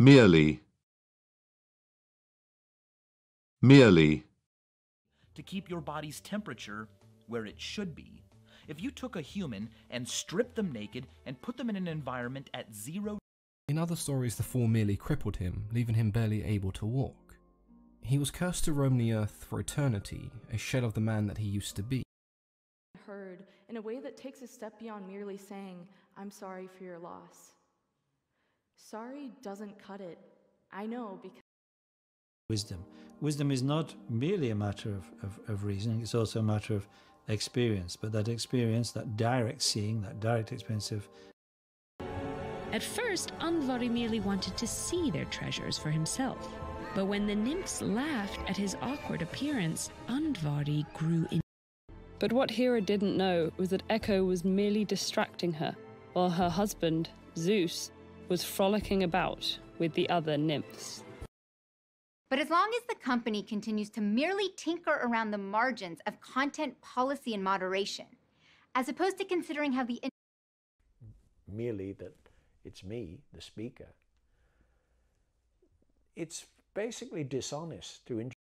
merely, merely, to keep your body's temperature where it should be. If you took a human and stripped them naked and put them in an environment at zero In other stories, the fall merely crippled him, leaving him barely able to walk. He was cursed to roam the earth for eternity, a shell of the man that he used to be. heard in a way that takes a step beyond merely saying, I'm sorry for your loss. Sorry doesn't cut it. I know because. wisdom. Wisdom is not merely a matter of, of, of reasoning, it's also a matter of experience. But that experience, that direct seeing, that direct experience of At first, Andvari merely wanted to see their treasures for himself. But when the nymphs laughed at his awkward appearance, Andvari grew in. But what Hera didn't know was that Echo was merely distracting her, while her husband, Zeus, was frolicking about with the other nymphs. But as long as the company continues to merely tinker around the margins of content policy and moderation, as opposed to considering how the merely that it's me, the speaker, it's basically dishonest to